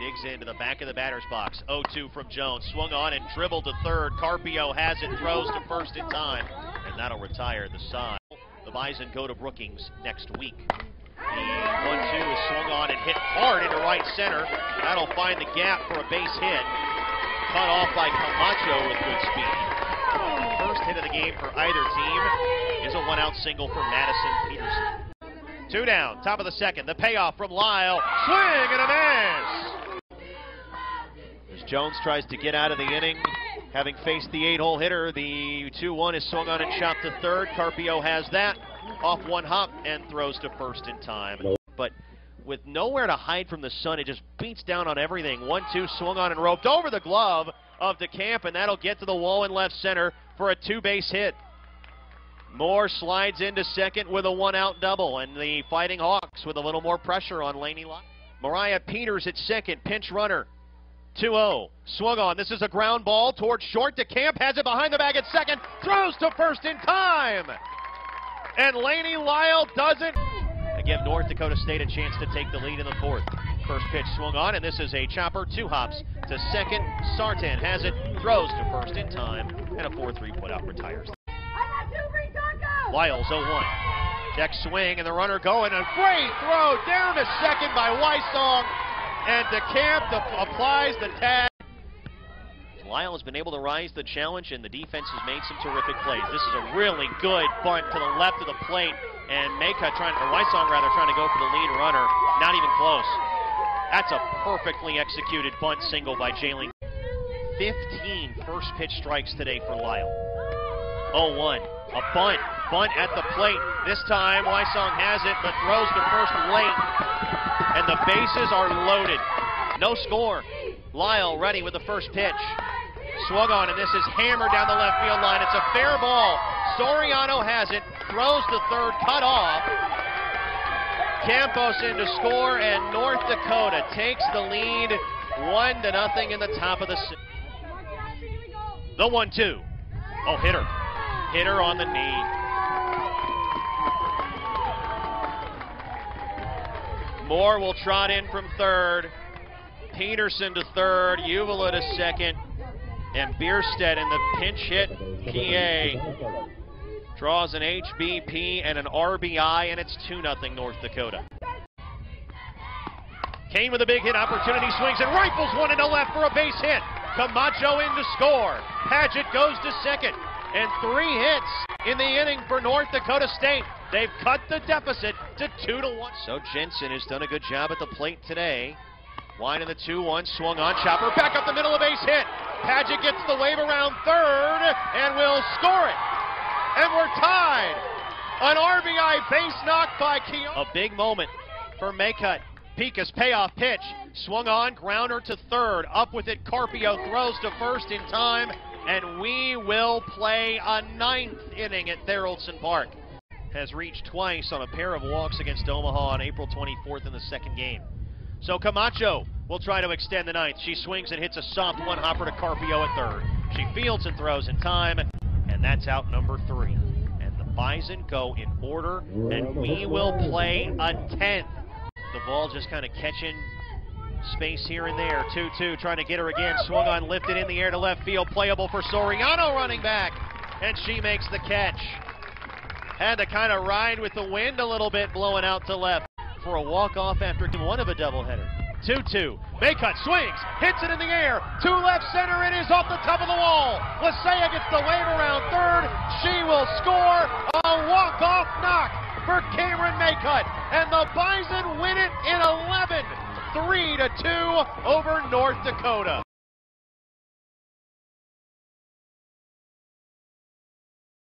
Digs into the back of the batter's box. 0-2 from Jones. Swung on and dribbled to third. Carpio has it, throws to first in time, and that'll retire the side. The Bison go to Brookings next week. The 1-2 is swung on and hit hard into right center. That'll find the gap for a base hit. Cut off by Camacho with good speed. First hit of the game for either team is a one-out single for Madison Peterson. Two down, top of the second. The payoff from Lyle. Swing and a miss. Jones tries to get out of the inning, having faced the eight-hole hitter, the 2-1 is swung on and chopped to third. Carpio has that off one hop and throws to first in time. But with nowhere to hide from the sun, it just beats down on everything. 1-2 swung on and roped over the glove of DeCamp, and that'll get to the wall in left center for a two-base hit. Moore slides into second with a one-out double, and the Fighting Hawks with a little more pressure on Laney Lott. Mariah Peters at second, pinch runner. 2-0, swung on. This is a ground ball towards short. DeCamp has it behind the bag at second, throws to first in time. And Laney Lyle doesn't. Again, North Dakota State a chance to take the lead in the fourth. First pitch swung on, and this is a chopper. Two hops to second. Sartan has it, throws to first in time, and a 4-3 putout retires. Lyles 0-1. Check swing, and the runner going. A great throw down to second by Wysong. And DeCamp applies the tag. Lyle has been able to rise the challenge, and the defense has made some terrific plays. This is a really good bunt to the left of the plate, and Maycutt trying, or Wysong rather, trying to go for the lead runner. Not even close. That's a perfectly executed bunt single by Jalen. 15 first pitch strikes today for Lyle. 0-1. A bunt. Bunt at the plate. This time, Wysong has it, but throws to first late. And the bases are loaded. No score. Lyle ready with the first pitch. Swung on, and this is hammered down the left field line. It's a fair ball. Soriano has it, throws the third, cut off. Campos in to score, and North Dakota takes the lead one to nothing in the top of the. The one-two. Oh, hitter. Hitter on the knee. Moore will trot in from third. Peterson to third. Uvala to second. And Bierstedt in the pinch hit. PA draws an HBP and an RBI, and it's 2 0 North Dakota. Kane with a big hit opportunity, swings and rifles one into left for a base hit. Camacho in to score. Paget goes to second. And three hits in the inning for North Dakota State. They've cut the deficit to 2 to 1. So Jensen has done a good job at the plate today. Line in the 2 1, swung on, chopper back up the middle of base hit. Paget gets the wave around third and will score it. And we're tied. An RBI base knock by Keon. A big moment for Maycutt. Pika's payoff pitch. Swung on, grounder to third. Up with it, Carpio throws to first in time. And we will play a ninth inning at Tharaldson Park. Has reached twice on a pair of walks against Omaha on April 24th in the second game. So Camacho will try to extend the ninth. She swings and hits a soft one hopper to Carpio at third. She fields and throws in time, and that's out number three. And the Bison go in order, and we will play a tenth. The ball just kind of catching space here and there. 2-2 trying to get her again. Swung on, lifted in the air to left field. Playable for Soriano running back, and she makes the catch. Had to kind of ride with the wind a little bit, blowing out to left for a walk-off after one of a doubleheader. 2-2. Maycutt swings, hits it in the air, to left center, it is off the top of the wall. Lisea gets the wave around third. She will score a walk-off knock for Cameron Maycutt, and the Bison win it in 11, 3 to 2 over North Dakota.